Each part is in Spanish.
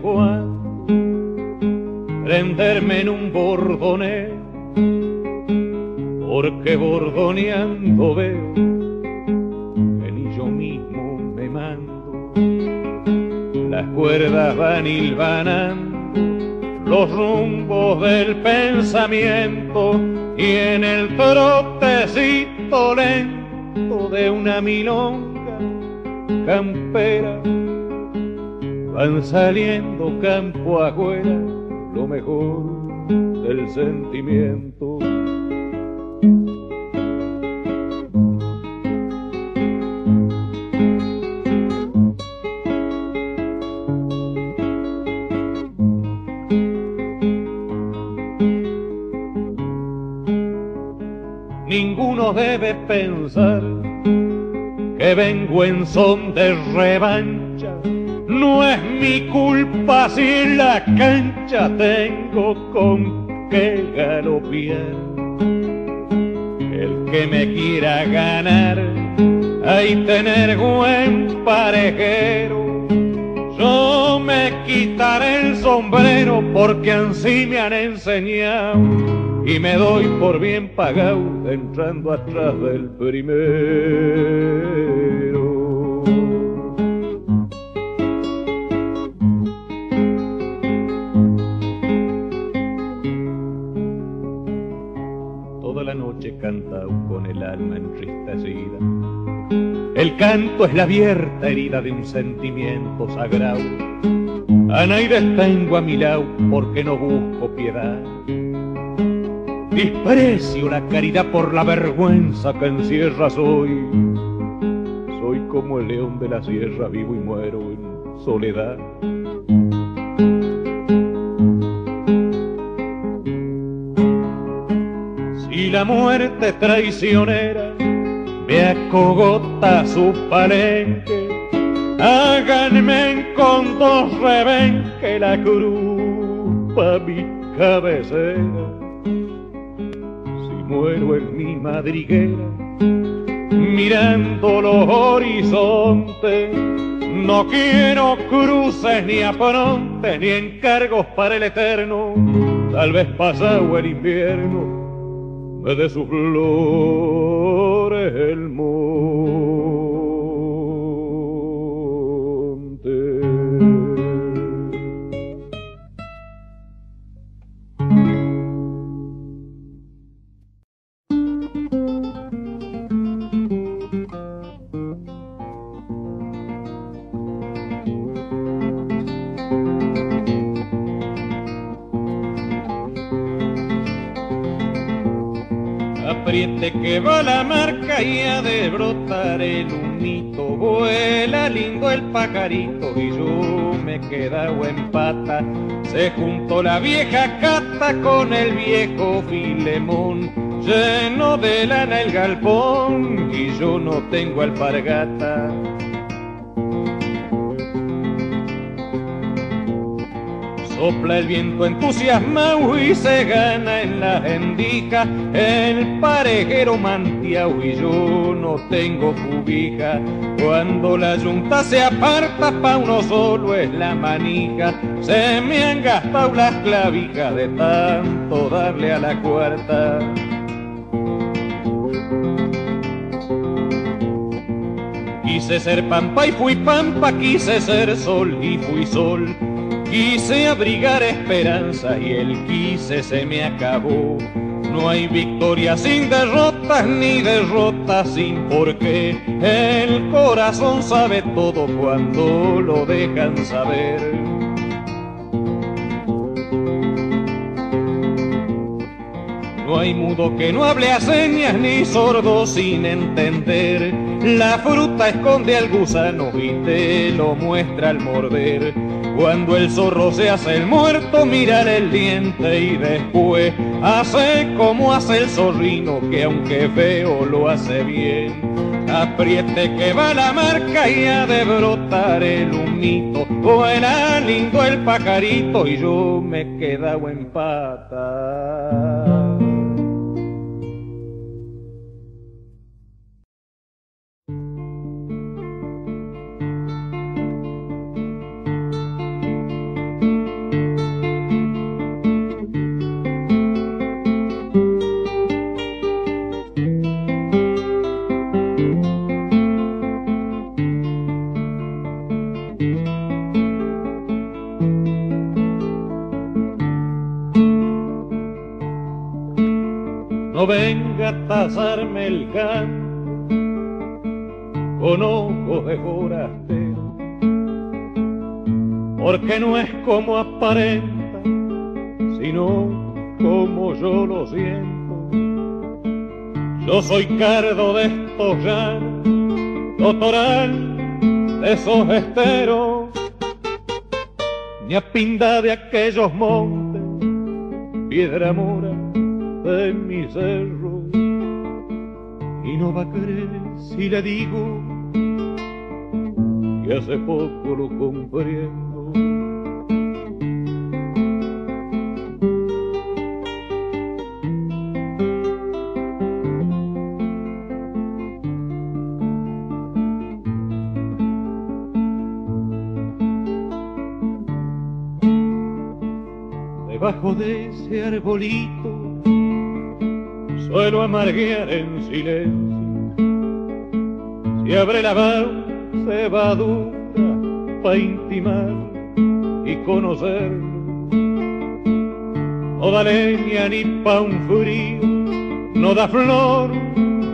cuando prenderme en un bordoneo, porque bordoneando veo que ni yo mismo me mando. Las cuerdas van hilvanando los rumbos del pensamiento y en el trotecito lento de una milonga campera van saliendo campo afuera lo mejor del sentimiento. Ninguno debe pensar que vengo en son de revancha no es mi culpa si la cancha tengo con qué galopear. El que me quiera ganar, hay tener buen parejero. Yo me quitaré el sombrero porque así me han enseñado y me doy por bien pagado entrando atrás del primero. Entristecida. El canto es la abierta herida de un sentimiento sagrado. A nadie tengo a mi lado porque no busco piedad. Desprecio la caridad por la vergüenza que encierra soy. Soy como el león de la sierra, vivo y muero en soledad. La muerte traicionera me acogota su palenque. Háganme con dos rebenque la cruz pa' mi cabecera. Si muero en mi madriguera, mirando los horizontes, no quiero cruces ni aprontes ni encargos para el eterno. Tal vez pasado el invierno de sus flores el apriete que va la marca y ha de brotar el humito. Vuela lindo el pajarito y yo me quedado en pata. Se juntó la vieja cata con el viejo filemón. Lleno de lana el galpón y yo no tengo alpargata. Sopla el viento entusiasmado y se gana en la endija el parejero mantiao y yo no tengo cubija. Cuando la yunta se aparta pa' uno solo es la manija. Se me han gastado las clavijas de tanto darle a la cuarta. Quise ser pampa y fui pampa, quise ser sol y fui sol. Quise abrigar esperanza y el quise se me acabó. No hay victoria sin derrotas ni derrotas sin por qué. El corazón sabe todo cuando lo dejan saber. No hay mudo que no hable a señas ni sordo sin entender. La fruta esconde al gusano y te lo muestra al morder. Cuando el zorro se hace el muerto, mirar el diente y después hace como hace el zorrino, que aunque feo lo hace bien. Apriete que va la marca y ha de brotar el humito. Buena lindo el pajarito y yo me he quedado en pata. Tasarme el canto con ojos de forastero, porque no es como aparenta, sino como yo lo siento. Yo soy cardo de estos llanos, doctoral de esos esteros, ni a pinda de aquellos montes, piedra mora de mi cerro. No va a creer si le digo que hace poco lo comprendo. Debajo de ese arbolito suelo amarguear en silencio. Si abre la mano, se va dura pa' intimar y conocerlo. No da leña ni pa' un frío, no da flor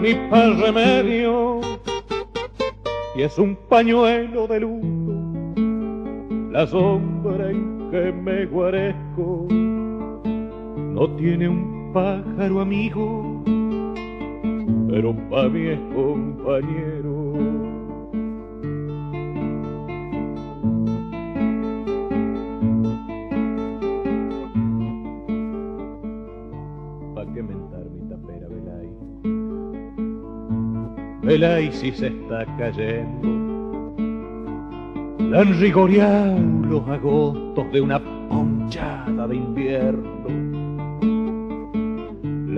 ni pa' remedio. Y es un pañuelo de luto, la sombra en que me guarezco. No tiene un pájaro amigo, pero pa' mí es compañero. ¿Pa' qué mentar mi tapera, Belay? Belay si se está cayendo. La han rigoreado los agostos de una ponchada de invierno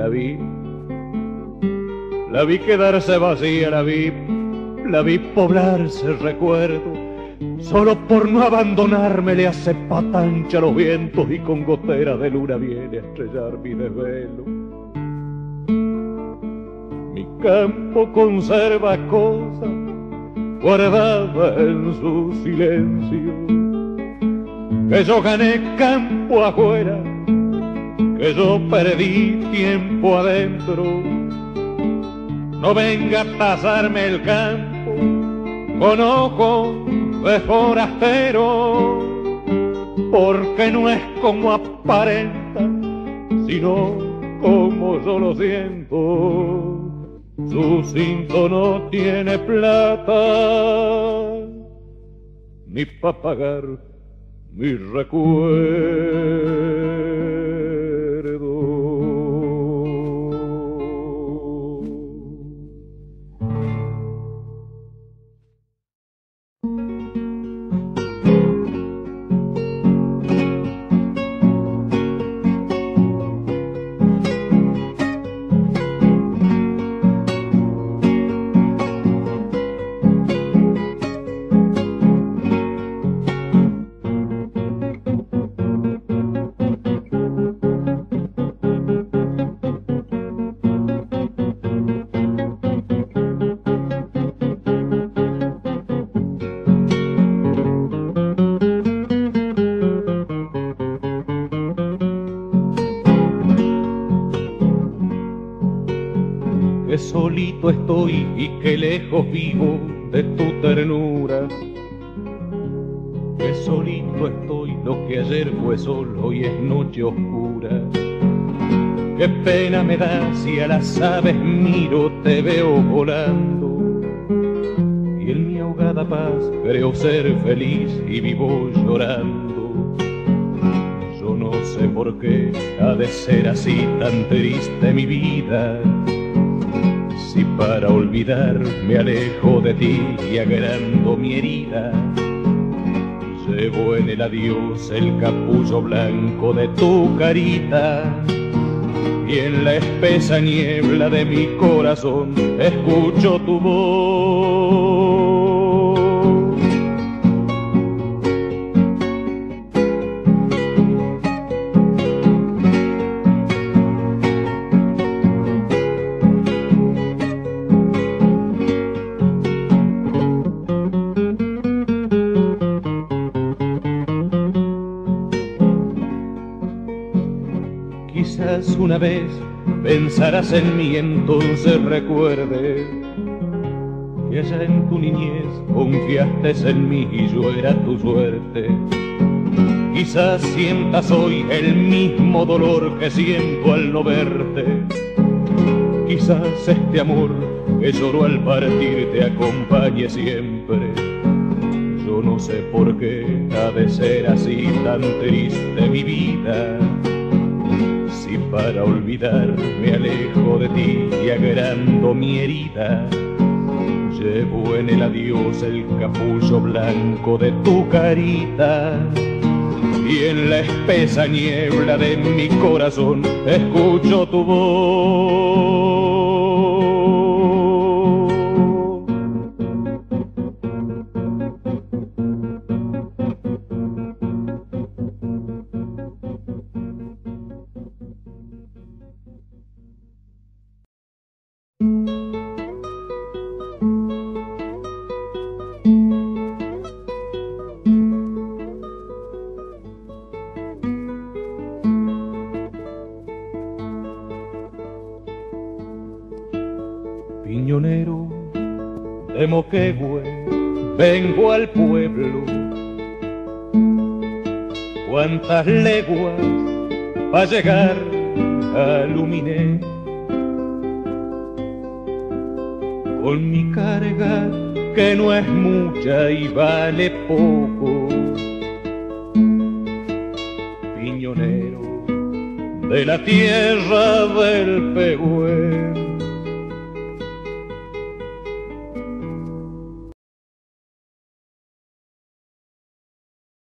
la vi, la vi quedarse vacía, la vi, la vi poblarse recuerdo, solo por no abandonarme le hace patancha los vientos y con gotera de luna viene a estrellar mi desvelo. Campo conserva cosas guardadas en su silencio, que yo gané campo afuera que yo perdí tiempo adentro. No venga a pasarme el campo con ojos de forastero, porque no es como aparenta, sino como yo lo siento. Su cinto no tiene plata ni para pagar mi recuerdo. Que solito estoy y que lejos vivo de tu ternura. Que solito estoy, lo que ayer fue sol, hoy es noche oscura. Qué pena me da si a las aves miro, te veo volando. Y en mi ahogada paz creo ser feliz y vivo llorando. Yo no sé por qué ha de ser así tan triste mi vida si para olvidar me alejo de ti y agrando mi herida, llevo en el adiós el capullo blanco de tu carita y en la espesa niebla de mi corazón escucho tu voz. Quizás una vez pensarás en mí, entonces recuerde que allá en tu niñez confiaste en mí y yo era tu suerte. Quizás sientas hoy el mismo dolor que siento al no verte. Quizás este amor que lloró al partir te acompañe siempre. Yo no sé por qué ha de ser así tan triste mi vida. Si para olvidar me alejo de ti y agrando mi herida Llevo en el adiós el capullo blanco de tu carita y en la espesa niebla de mi corazón escucho tu voz. Vengo al pueblo. Cuántas leguas para llegar a Luminé. Con mi carga que no es mucha y vale poco. Piñonero de la tierra del Pehuen